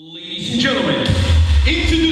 Ladies and gentlemen, introducing